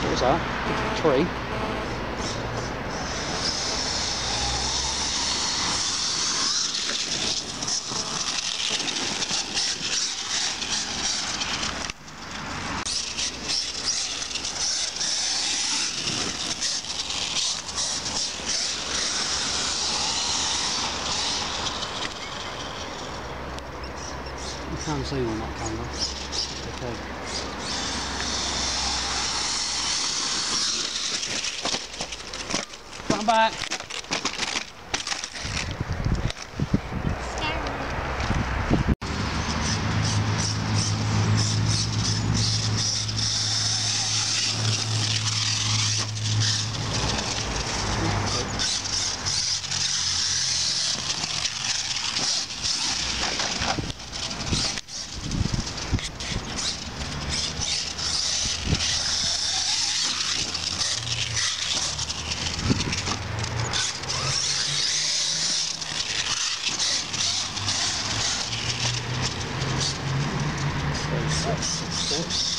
What was that? Tree. You can't see on that camera. Okay. は。Back. Food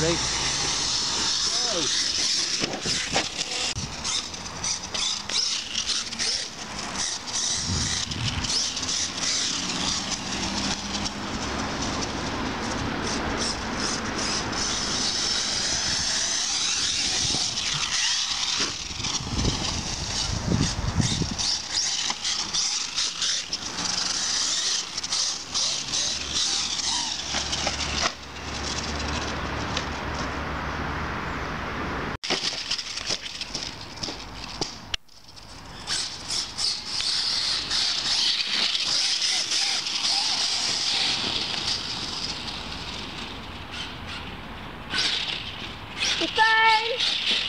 ready? Go. Goodbye.